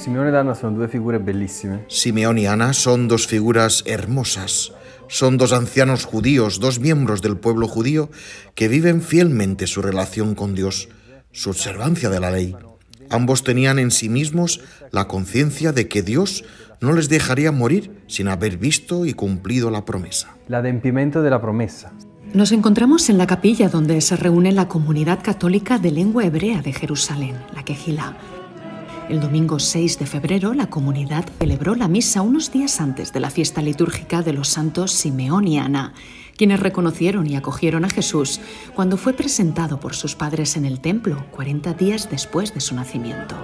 Simeone e Anna sono due figure bellissime. Simeón y Ana son dos figuras hermosas. Son dos ancianos judíos, dos miembros del pueblo judío que viven fielmente su relación con Dios, su observancia de la ley. Ambos tenían en sí mismos la conciencia de que Dios no les dejaría morir sin haber visto y cumplido la promesa. L'adempimento della promessa. Nos encontramos en la capilla donde se reúne la comunidad católica de lengua hebrea de Jerusalén, la Quejilá. El domingo 6 de febrero, la comunidad celebró la misa unos días antes de la fiesta litúrgica de los santos Simeón y Ana, quienes reconocieron y acogieron a Jesús cuando fue presentado por sus padres en el templo 40 días después de su nacimiento.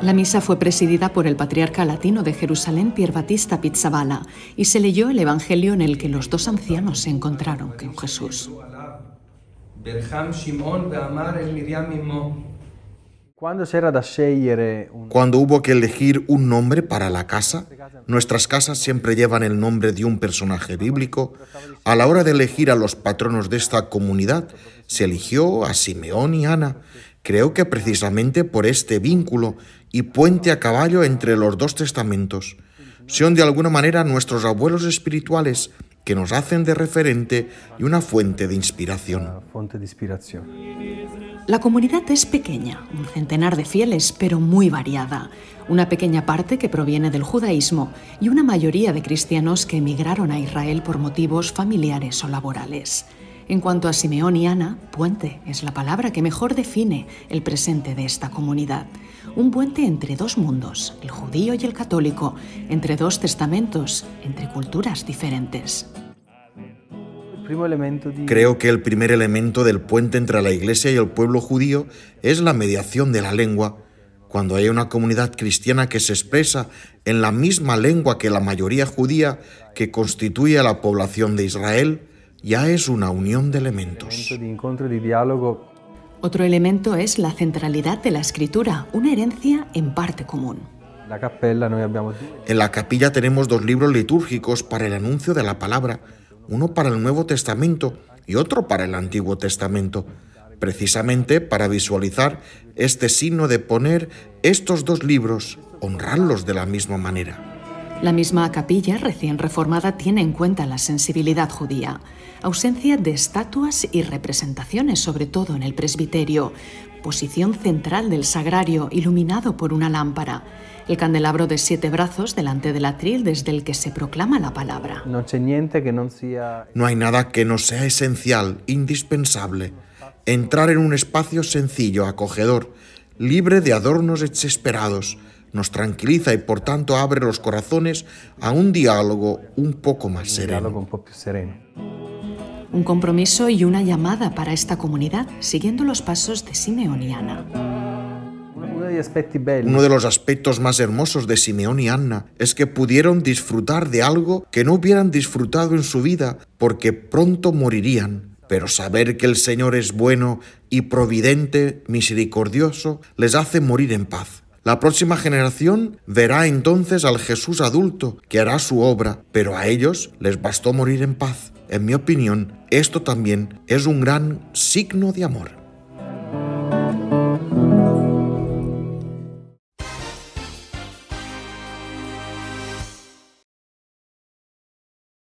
La misa fue presidida por el patriarca latino de Jerusalén, Pier Battista Pizzabala, y se leyó el evangelio en el que los dos ancianos se encontraron con Jesús. Cuando hubo que elegir un nombre para la casa, nuestras casas siempre llevan el nombre de un personaje bíblico. A la hora de elegir a los patronos de esta comunidad, se eligió a Simeón y Ana. Creo que precisamente por este vínculo y puente a caballo entre los dos testamentos. Son de alguna manera nuestros abuelos espirituales que nos hacen de referente y una fuente de inspiración. La comunidad es pequeña, un centenar de fieles, pero muy variada. Una pequeña parte que proviene del judaísmo y una mayoría de cristianos que emigraron a Israel por motivos familiares o laborales. En cuanto a Simeón y Ana, puente es la palabra que mejor define el presente de esta comunidad. Un puente entre dos mundos, el judío y el católico, entre dos testamentos, entre culturas diferentes. Creo que el primer elemento del puente entre la Iglesia y el pueblo judío es la mediación de la lengua. Cuando hay una comunidad cristiana que se expresa en la misma lengua que la mayoría judía que constituye a la población de Israel, ya es una unión de elementos. Otro elemento es la centralidad de la escritura, una herencia en parte común. En la capilla tenemos dos libros litúrgicos para el anuncio de la palabra, uno para el Nuevo Testamento y otro para el Antiguo Testamento, precisamente para visualizar este signo de poner estos dos libros, honrarlos de la misma manera. La misma capilla recién reformada tiene en cuenta la sensibilidad judía, ausencia de estatuas y representaciones, sobre todo en el presbiterio, posición central del sagrario iluminado por una lámpara, el candelabro de siete brazos delante del atril desde el que se proclama la palabra. No hay nada que no sea esencial, indispensable. Entrar en un espacio sencillo, acogedor, libre de adornos exesperados, nos tranquiliza y por tanto abre los corazones a un diálogo un poco más sereno. Un compromiso y una llamada para esta comunidad, siguiendo los pasos de Simeón y Ana. Uno de los aspectos más hermosos de Simeón y Anna es que pudieron disfrutar de algo que no hubieran disfrutado en su vida porque pronto morirían. Pero saber que el Señor es bueno y providente, misericordioso, les hace morir en paz. La próxima generación verá entonces al Jesús adulto que hará su obra, pero a ellos les bastó morir en paz. En mi opinión, esto también es un gran signo de amor.